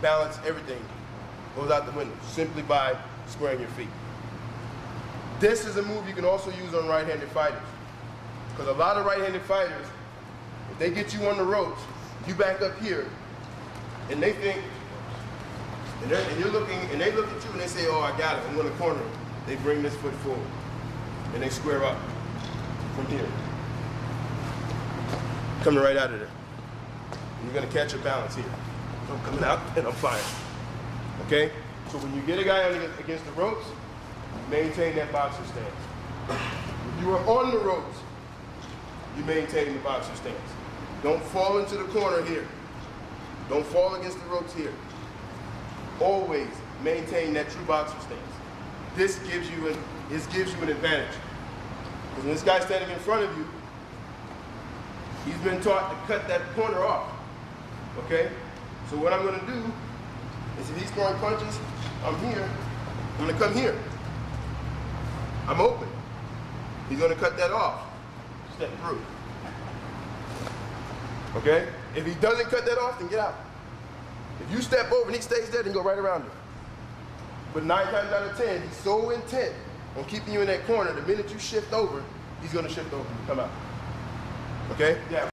balance, everything goes out the window simply by squaring your feet. This is a move you can also use on right-handed fighters. Because a lot of right-handed fighters, if they get you on the ropes, you back up here, and they think, and, and you're looking, and they look at you and they say, oh, I got it, I'm gonna corner. They bring this foot forward, and they square up from here. Coming right out of there. And you're gonna catch your balance here. I'm coming out and I'm firing. Okay? So when you get a guy against the ropes, maintain that boxer stance. If you are on the ropes, you maintain the boxer stance. Don't fall into the corner here. Don't fall against the ropes here. Always maintain that true boxer stance. This gives you an, this gives you an advantage. Because when this guy's standing in front of you, he's been taught to cut that corner off. Okay? So what I'm gonna do is if he's throwing punches, I'm here, I'm gonna come here. I'm open. He's gonna cut that off. Step through. Okay? If he doesn't cut that off, then get out. If you step over and he stays there, then go right around him. But nine times out of ten, he's so intent on keeping you in that corner, the minute you shift over, he's gonna shift over and come out. Okay? Yeah.